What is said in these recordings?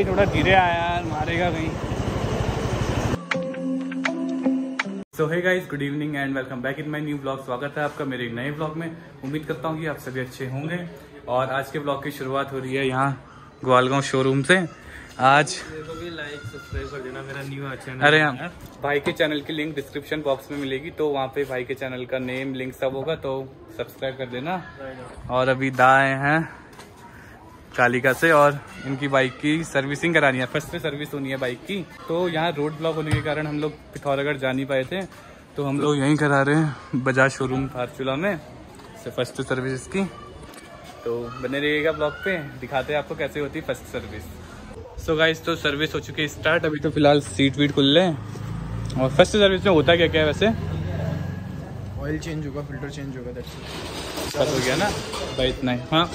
भाई थोड़ा धीरे आया यार मारेगा कहीं। सो है guys good evening and welcome back in my new blog स्वागत है आपका मेरे नए ब्लॉग में। उम्मीद करता हूँ कि आप सभी अच्छे होंगे। और आज के ब्लॉग की शुरुआत हो रही है यहाँ ग्वालगांव शोरूम से। आज लाइक सब्सक्राइब कर देना मेरा न्यू अरे हाँ। भाई के चैनल की लिंक डिस्क्रिप्शन बॉक्स में मिलेगी तो वहाँ पे भाई के चैनल का नेम लिंक सब होगा तो सब्सक्राइब कर देना। और अभी दा आए हैं। कालिका से और इनकी बाइक की सर्विसिंग करानी है। फ़र्स्ट सर्विस होनी है बाइक की। तो यहाँ रोड ब्लॉक होने के कारण हम लोग पिथौरागढ़ जा नहीं पाए थे। तो हम लोग यहीं करा रहे हैं। बजाज शोरूम फारचूला में। से फ़र्स्ट सर्विस इसकी तो बने रहिएगा ब्लॉग पे। दिखाते हैं आपको कैसे होती है फ़र्स्ट सर्विस। सो गाइस तो सर्विस हो चुकी है स्टार्ट अभी तो फ़िलहाल सीट वीट खुल रहे हैं। और फ़र्स्ट सर्विस में होता क्या क्या है वैसे? ऑयल चेंज होगा फ़िल्टर चेंज होगा हो गया ना? भाई इतना ही। हाँ।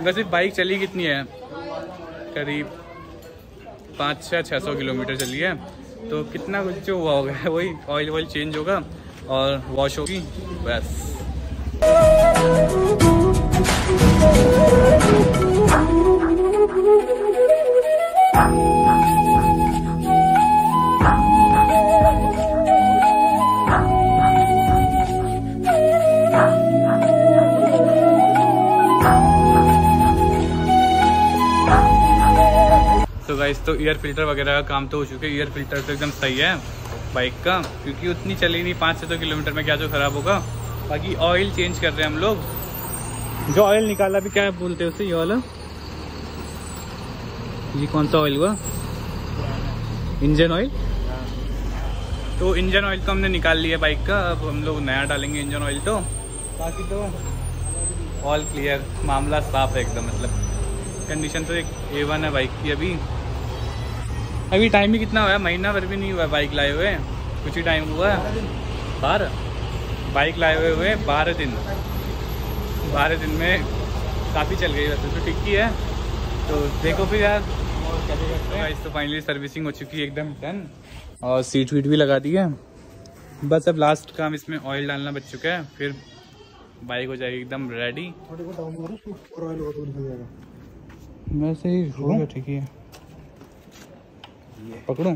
वैसे बाइक चली कितनी है? करीब पाँच छः छः सौ किलोमीटर चली है। तो कितना कुछ जो हुआ होगा, वही ऑयल वॉयल चेंज होगा और वॉश होगी, बस। गाइस तो एयर फ़िल्टर वगैरह का काम तो हो चुके एयर फ़िल्टर तो एकदम सही है बाइक का, क्योंकि उतनी चली नहीं, पाँच से दो किलोमीटर में क्या जो खराब होगा। बाकी ऑयल चेंज कर रहे हैं हम लोग। जो ऑयल निकाला भी क्या बोलते हैं उसे, ये वाला? ये कौन सा ऑयल हुआ? इंजन ऑयल तो इंजन ऑयल तो हमने निकाल लिया बाइक का, अब हम लोग नया डालेंगे इंजन ऑयल तो। बाकी तो ऑल क्लियर मामला साफ़ है एकदम मतलब। कंडीशन तो एक ए वन है बाइक की अभी। अभी टाइम ही कितना हुआ है? महीना भर भी नहीं हुआ है बाइक लाए हुए। कुछ ही टाइम हुआ है। बारह बाइक लाए हुए हुए बारह दिन। बारह दिन में काफ़ी चल गई वैसे तो ठीक ही है। तो देखो फिर यार। गाइस तो फाइनली सर्विसिंग हो चुकी है एकदम डन और सीट वीट भी लगा दी है बस अब लास्ट काम इसमें ऑयल डालना बच चुका है। फिर बाइक हो जाएगी एकदम रेडी वैसे ही ठीक है। पकड़ूं?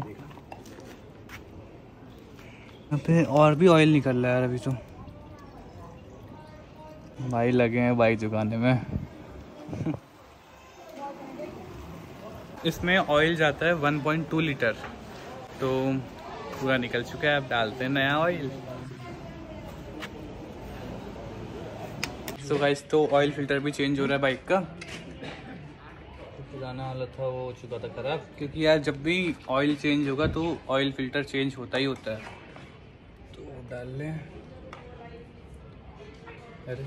यहाँ पे और भी ऑयल निकल रहा है अभी तो। भाई लगे हैं बाइक चुकाने में। इसमें ऑयल जाता है 1.2 लीटर तो पूरा निकल चुका है, अब डालते हैं नया ऑयल सो गाइस तो ऑयल फ़िल्टर भी चेंज हो रहा है बाइक का। पुराना हालत था वो हो चुका था खराब। क्योंकि यार जब भी ऑयल चेंज होगा तो ऑयल फ़िल्टर चेंज होता ही होता है। तो डाल लें। अरे।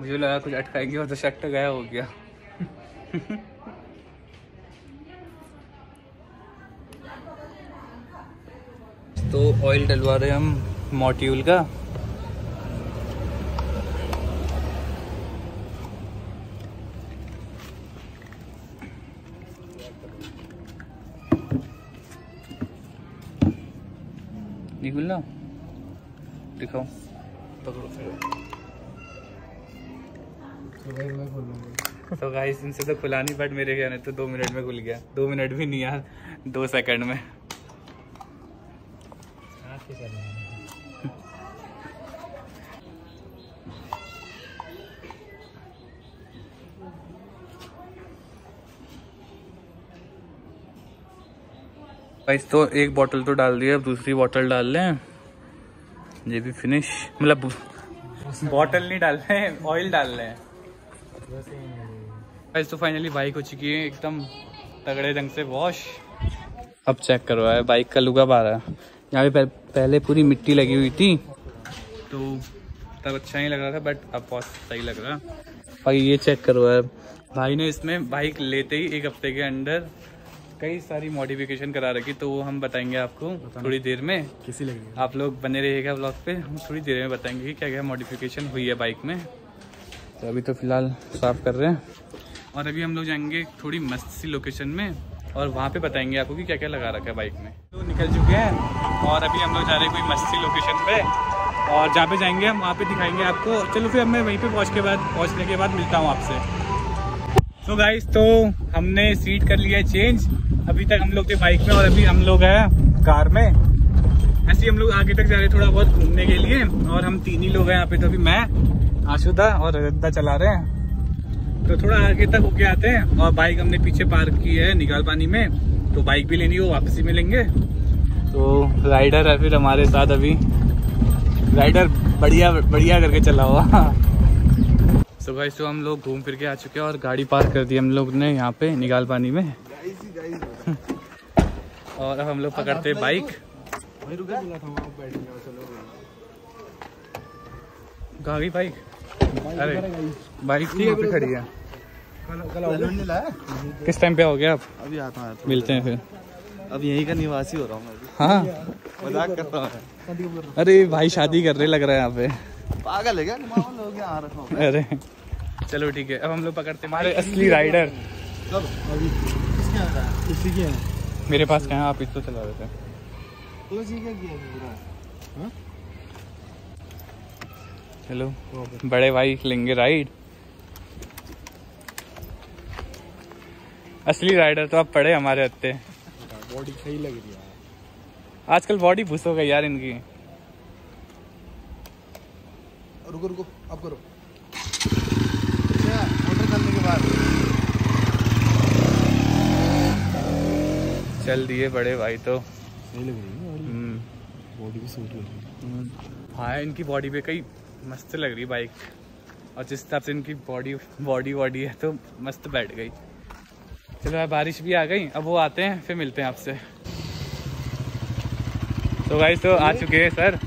मुझे लगा कुछ अटकाएँगे और तो शट गया हो गया। तो ऑयल डलवा रहे हम मॉड्यूल का। निकल ना दिखाओ पकड़ो फिर। तो गाइस इनसे तो खुला नहीं बट मेरे कहने तो दो मिनट में खुल गया। दो मिनट भी नहीं यार दो सेकंड में। गाइस तो एक बोतल तो डाल दिया, अब दूसरी बोतल डाल लें। ये भी फिनिश मतलब बोतल नहीं डाल रहे हैं ऑयल डाल रहे हैं तो फाइनली बाइक हो चुकी है, एकदम तगड़े ढंग से वॉश अब चेक करवाया बाइक का लुगा आ रहा है। यहाँ पे पहले पूरी मिट्टी लगी हुई थी। तो तब अच्छा नहीं लग रहा था बट अब बहुत सही लग रहा। भाई ये चेक करवाया। भाई ने इसमें बाइक लेते ही एक हफ़्ते के अंदर कई सारी मॉडिफिकेशन करा रखी तो वो हम बताएँगे आपको थोड़ी देर में। किसी लगी आप लोग बने रहिएगा ब्लॉग पे हम थोड़ी देर में बताएँगे कि क्या क्या मॉडिफिकेशन हुई है बाइक में। तो अभी तो फ़िलहाल साफ़ कर रहे हैं। और अभी हम लोग जाएँगे थोड़ी मस्त सी लोकेशन में और वहाँ पे बताएँगे आपको कि क्या क्या लगा रखा है बाइक में। तो निकल चुके हैं और अभी हम लोग जा रहे हैं कोई मस्त सी लोकेशन पे और जहाँ पे जाएँगे हम वहाँ पे दिखाएँगे आपको। चलो फिर अब मैं वहीं पे पहुँच के बाद पहुँचने के बाद मिलता हूँ आपसे। तो गाइस तो हमने सीट कर लिया चेंज अभी तक हम लोग थे बाइक में और अभी हम लोग हैं कार में. ऐसे ही हम लोग आगे तक जा रहे थोड़ा बहुत घूमने के लिए और हम तीन ही लोग हैं यहाँ पे तो अभी मैं, आशुदा और रजदा चला रहे हैं. तो थोड़ा आगे तक होके आते हैं और बाइक हमने पीछे पार्क की है निकाल पानी में. तो बाइक भी लेनी हो, वापसी में लेंगे. तो राइडर है फिर हमारे साथ अभी. राइडर बढ़िया बढ़िया करके चला हुआ. सो भाई तो हम लोग घूम फिर के आ चुके हैं और गाड़ी पार्क कर दी हम लोग ने यहाँ पे निकाल पानी में। और अब हम लोग पकड़ते हैं बाइक गई बाइक अरे बाइक तो यहाँ पे खड़ी है। किस टाइम पे हो गया आप? अभी आता है मिलते हैं फिर। अब यहीं का निवासी हो रहा हूँ हाँ। मज़ाक कर रहा हूँ अरे भाई शादी कर रहे लग रहा है यहाँ पे। पागल है क्या? हो गया हूँ अरे। चलो ठीक है अब हम लोग पकड़ते हैं। हमारे असली राइडर है? इसी के है मेरे पास कहाँ आप इसको चला रहे थे तो क्या किया पूरा चलो। बड़े भाई लेंगे राइड असली राइडर तो आप पड़े हमारे हत्ते। बॉडी सही लग रही है। आजकल बॉडी भूस हो गई यार इनकी। रुको रुको अब करो। मोटर करने के बाद। चल दिए बड़े भाई तो। सही लग रही है हम्म, बॉडी सूट रही हम्म। हाँ इनकी बॉडी पे कई मस्त लग रही है बाइक और जिस हिसाब से इनकी बॉडी बॉडी वॉडी है तो मस्त बैठ गई। चलो यार बारिश भी आ गई। अब वो आते हैं फिर मिलते हैं आपसे। तो भाई तो आ चुके हैं सर?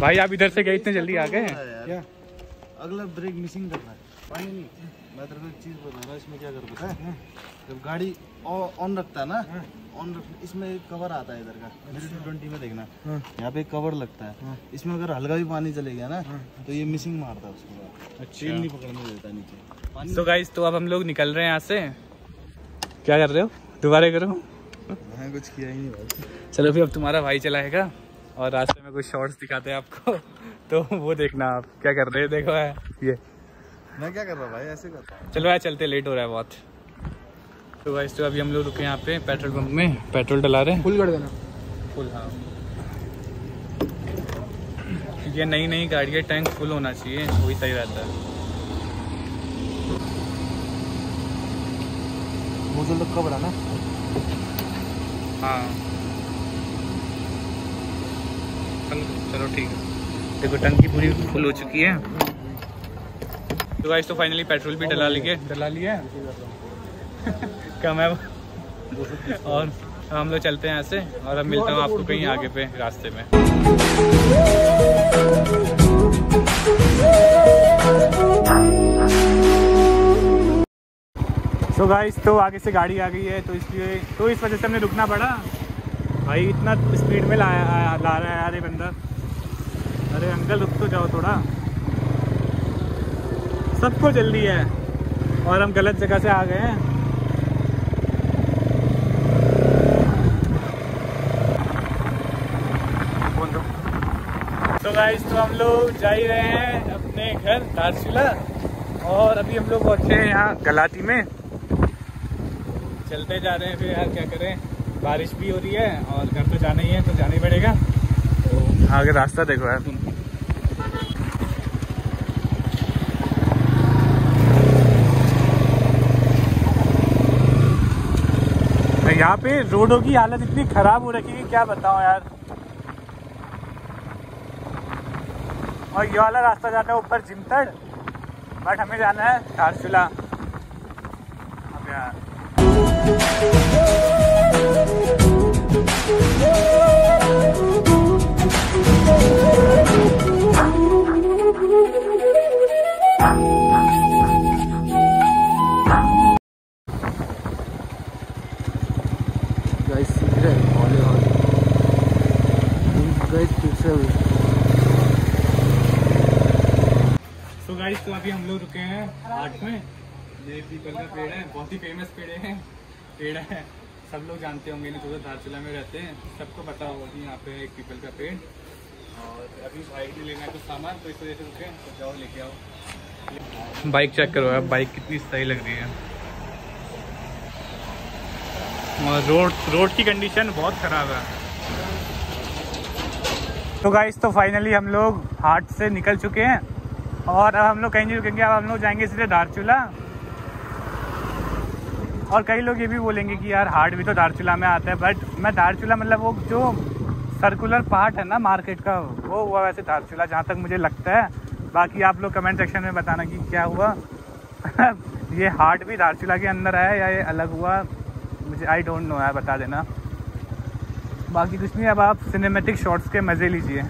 भाई आप इधर से गए इतने जल्दी आ गए क्या? अगला ब्रेक मिसिंग कर रहा है। पानी नहीं। मैं तेरे को एक चीज़ बता रहा हूँ इसमें क्या कर पता है। जब गाड़ी ऑन रखता है ना ऑन रख इसमें एक कवर आता है इधर का मेरे टू ट्वेंटी में देखना। यहाँ पे एक कवर लगता है। इसमें अगर हल्का भी पानी चले गया ना तो ये मिसिंग मारता है उसको। अच्छा। तेल नहीं पकड़ने देता नीचे। तो गाइस तो अब हम लोग निकल रहे हैं यहाँ से। क्या कर रहे हो? दोबारा करो। मैं कुछ किया ही नहीं भाई। चलो फिर अब तुम्हारा भाई चलाएगा और रास्ते कुछ शॉर्ट्स दिखाते हैं आपको। तो वो देखना आप क्या कर रहे हो? देखो है। ये। मैं क्या कर रहा भाई? ऐसे कर चलो यार चलते लेट हो रहा है बहुत। तो गाइस तो अभी हम लोग रुके यहाँ पे पेट्रोल पंप में। पेट्रोल डला रहे हैं। फुल कर देना। फुल हाँ। ये नई नई गाड़ी है टैंक फुल होना चाहिए वही सही रहता है। मुझे तो कब ना। हाँ। चलो ठीक है। देखो टंकी पूरी फुल हो चुकी है। तो गाइस तो फाइनली पेट्रोल भी डला लिए। डला लिया कम है और हम लोग चलते हैं यहाँ से और अब मिलता हूँ आपको कहीं आगे पे रास्ते में। सो so गाइस तो आगे से गाड़ी आ गई है तो इसलिए तो इस वजह से हमने रुकना पड़ा। भाई इतना स्पीड में ला, ला रहा है ये बंदा। अरे अंकल रुक तो जाओ थोड़ा। सबको जल्दी है। और हम गलत जगह से आ गए हैं। तो गाइस तो हम लोग जा ही रहे हैं अपने घर दारचूला और अभी हम लोग पहुँचे हैं यहाँ गलाती में। चलते जा रहे हैं फिर यार क्या करें। बारिश भी हो रही है और घर तो जाना ही है तो जाना ही पड़ेगा। तो आगे रास्ता देखो यार। तुम यहाँ पे रोडों की हालत इतनी खराब हो रखी है क्या बताऊँ यार। और ये वाला रास्ता जाता है ऊपर जिमतड़। बट हमें जाना है धारचूला अब यार। लोग जानते होंगे नहीं तो धारचूला में रहते हैं। सबको पता होगा कि यहाँ पे एक पीपल का पेड़। और अभी भाई ने लेना है कुछ सामान तो इस वजह से रुके तो जाओ, लेके आओ। बाइक चेक करो यार, बाइक कितनी सही लग रही है। और रोड रोड की कंडीशन बहुत ख़राब है। तो गाइस तो फाइनली हम लोग हाट से निकल चुके हैं। और अब हम लोग कहीं नहीं रुकेंगे, अब हम लोग जाएँगे सीधे दारचूला और कई लोग ये भी बोलेंगे कि यार, हार्ड भी तो दारचूला में आता है बट मैं दारचूला मतलब वो जो सर्कुलर पार्ट है ना मार्केट का, वो हुआ वैसे दारचूला, जहाँ तक मुझे लगता है। बाकी आप लोग कमेंट सेक्शन में बताना कि क्या हुआ। ये हाट भी दारचूला के अंदर है या ये अलग हुआ, मुझे आई डोंट नो है बता देना। बाकी कुछ नहीं, अब आप सिनेमेटिक शॉट्स के मज़े लीजिए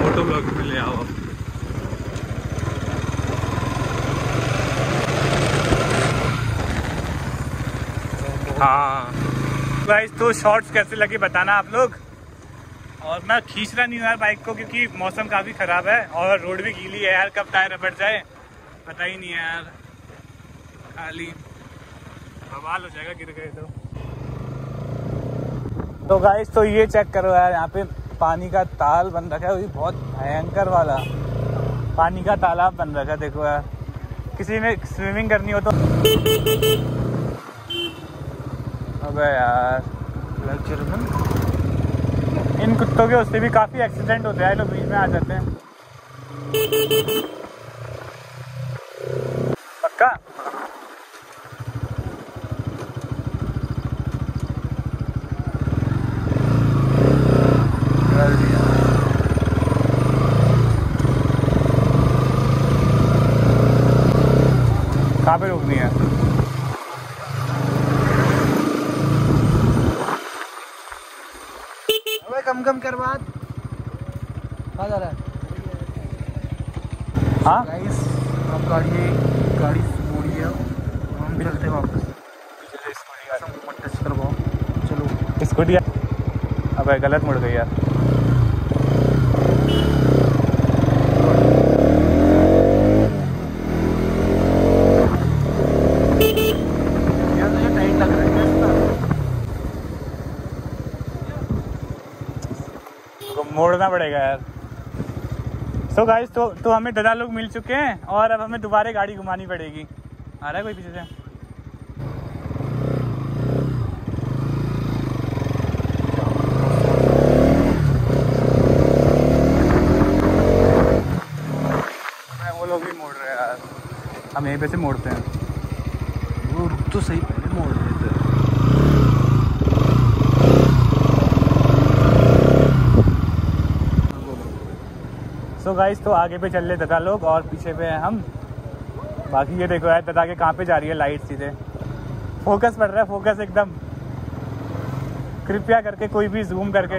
फ़ोटो ब्लॉग में ले आओ हाँ गाइस तो शॉर्ट्स कैसे लगे बताना आप लोग? और मैं खींच रहा नहीं यार बाइक को क्योंकि मौसम काफ़ी ख़राब है और रोड भी गीली है यार, कब टायर रपट जाए? पता ही नहीं यार। खाली बवाल हो जाएगा, गिर गए तो। तो गाइस तो ये चेक करो यार, यहाँ पे पानी का ताल बन रखा है वो भी बहुत भयंकर वाला। पानी का तालाब बन रखा है, देखो यार। किसी में स्विमिंग करनी हो तो। अबे यार। इन कुत्तों के उससे भी काफ़ी एक्सीडेंट होते हैं लोग बीच में आ जाते हैं। पक्का। कहाँ पे रोकनी है अबे कम कम कर बात कहाँ जा रहा है हाँ? गाड़ी गाड़ी मोड़ी है। हम चलते हैं वापस। चलो स्कूटी अब गलत मुड़ गई यार। यार तो मोड़ना पड़ेगा यार। सो गाइस तो तो हमें दादा लोग मिल चुके हैं और अब हमें दोबारा गाड़ी घुमानी पड़ेगी। आ रहा है कोई पीछे से? वो लोग भी मोड़ रहे हैं हम यहीं पे से मोड़ते हैं। वो रुक तो सही पहले मोड़ देते हैं सो so गाइस तो आगे पे चल रहे दादा लोग और पीछे पे हैं हम। बाकी ये देखो यार, दादा के कहाँ पे जा रही है लाइट सीधे। फोकस पड़ रहा है फोकस एकदम। कृपया करके कोई भी जूम करके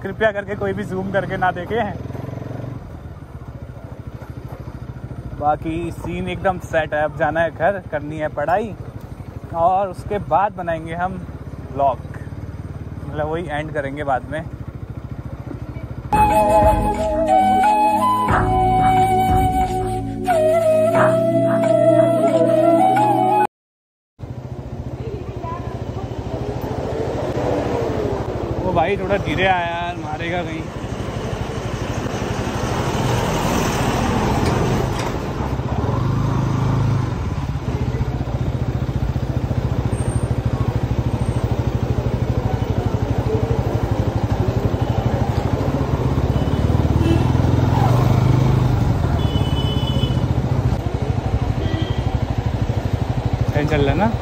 कृपया करके कोई भी जूम करके ना देखे हैं। बाकी सीन एकदम सेट है, अब जाना है घर, करनी है पढ़ाई। और उसके बाद बनाएँगे हम ब्लॉग मतलब वही एंड करेंगे बाद में। भाई थोड़ा धीरे आया यार मारेगा कहीं। चल रहा ना